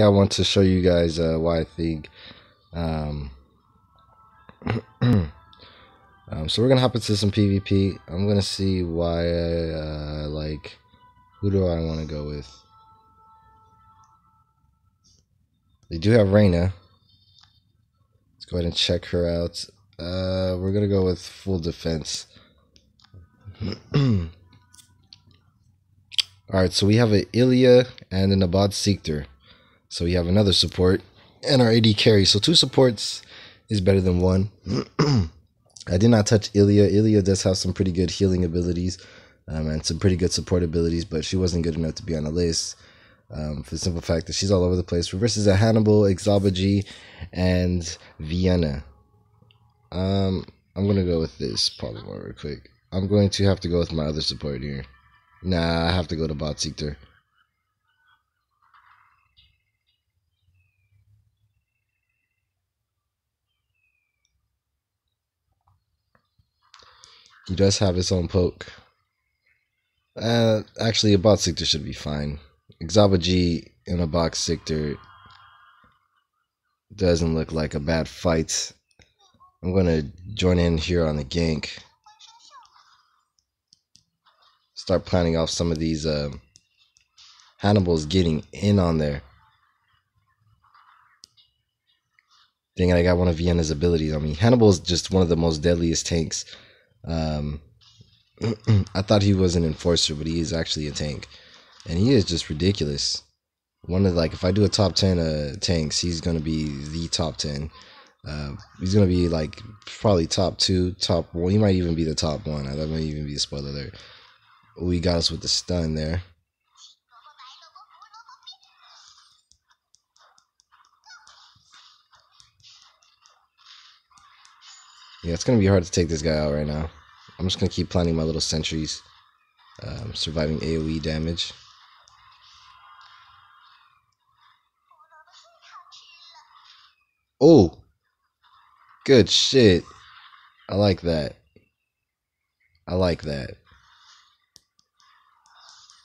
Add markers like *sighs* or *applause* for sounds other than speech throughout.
I want to show you guys uh, why I think. Um, *clears throat* um, so we're gonna hop into some PvP. I'm gonna see why. I, uh, like, who do I want to go with? They do have Reina. Let's go ahead and check her out. Uh, we're gonna go with full defense. *clears throat* All right, so we have a Ilia and an Abad Seekter. So we have another support and our AD carry. So two supports is better than one. *clears throat* I did not touch Ilia. Ilia does have some pretty good healing abilities um, and some pretty good support abilities, but she wasn't good enough to be on the list. Um, for the simple fact that she's all over the place. Versus a Hannibal, Exabaji, and Vienna. Um, I'm gonna go with this Polymorph real quick. I'm going to have to go with my other support here. Nah, I have to go to Bot. He does have his own poke. Uh, actually, a bot Seekter should be fine. Exabaji in a box Seekter doesn't look like a bad fight. I'm gonna join in here on the gank. Start planning off some of these. Uh, Hannibal's getting in on there. Dang it, I got one of Vienna's abilities on me. Hannibal's just one of the most deadliest tanks um, *clears throat* I thought he was an enforcer, but he is actually a tank, and he is just ridiculous. One of like if I do a top ten uh, tanks, he's gonna be the top ten. Uh, he's gonna be like probably top two, top one. He might even be the top one. That might even be a spoiler there. We got us with the stun there. Yeah, it's gonna be hard to take this guy out right now. I'm just gonna keep planting my little sentries, um, surviving AOE damage. Oh, good shit. I like that. I like that.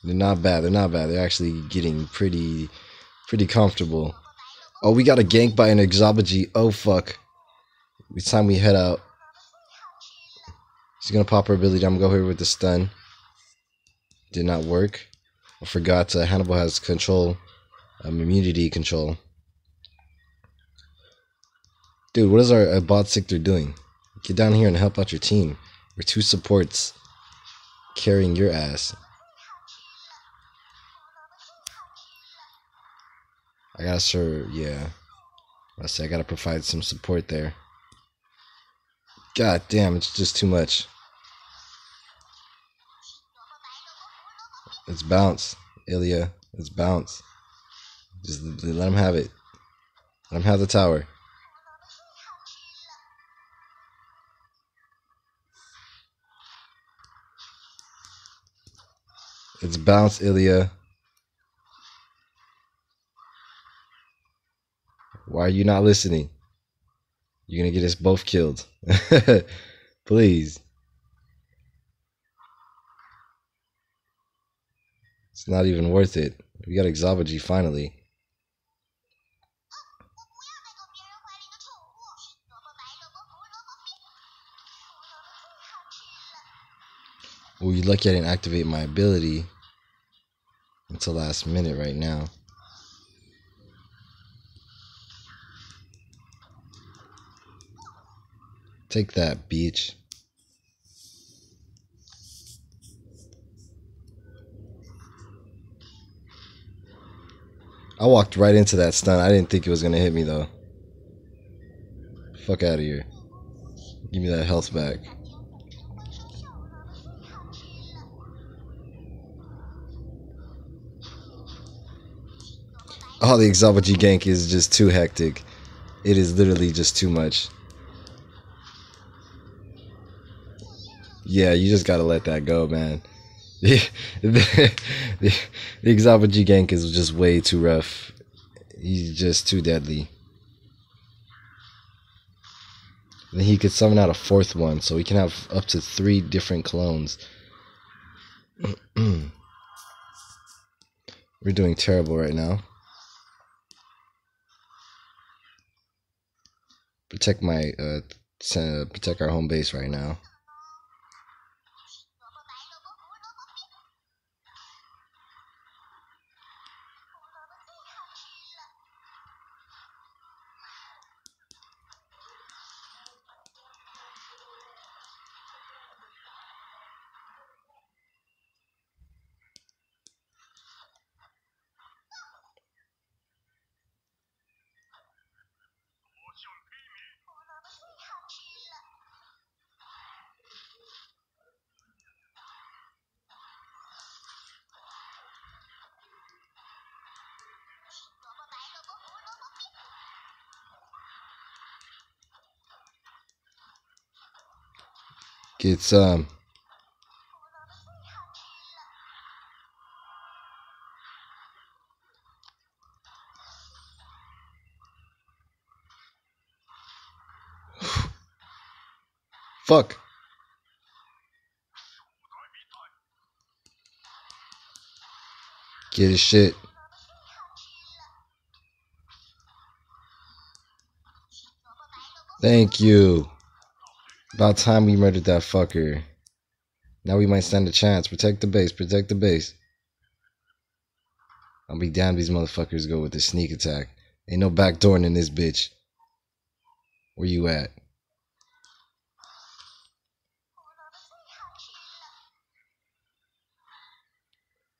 They're not bad. They're not bad. They're actually getting pretty, pretty comfortable. Oh, we got a gank by an Exabaji. Oh fuck. It's time we head out. She's gonna pop her ability. I'm gonna go here with the stun. Did not work. I forgot uh, Hannibal has control, um, immunity control. Dude, what is our uh, bot Seekter doing? Get down here and help out your team. We're two supports carrying your ass. I gotta serve, yeah. I say I gotta provide some support there. God damn, it's just too much. Let's bounce, Ilia. Let's bounce. Just let him have it. Let him have the tower. It's bounce, Ilia. Why are you not listening? You're gonna get us both killed. *laughs* Please. It's not even worth it. We got Exabaji finally. Well, you're lucky I didn't activate my ability until last minute right now. Take that, beach. I walked right into that stun. I didn't think it was to hit me, though. Fuck out of here. Give me that health back. Oh, the Exabaji gank is just too hectic. It is literally just too much. Yeah, you just gotta let that go, man. *laughs* the, the, the, the gank is just way too rough. He's just too deadly. Then he could summon out a fourth one, so he can have up to three different clones. *clears throat* We're doing terrible right now. Protect my uh, uh protect our home base right now. Get um Fuck. Get his shit. Thank you. About time we murdered that fucker. Now we might stand a chance. Protect the base. Protect the base. I'll be damned these motherfuckers go with the sneak attack. Ain't no backdooring in this bitch. Where you at?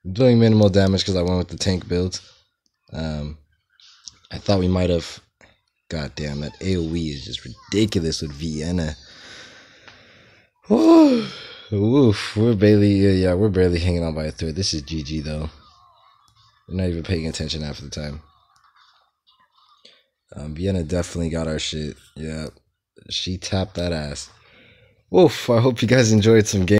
I'm doing minimal damage because I went with the tank build. Um, I thought we might have. God damn, that AoE is just ridiculous with Vienna. *sighs* Woof, we're barely, yeah, we're barely hanging on by a thread. This is GG though. We're not even paying attention half the time. Um, Vienna definitely got our shit. Yeah, she tapped that ass. Woof, I hope you guys enjoyed some game.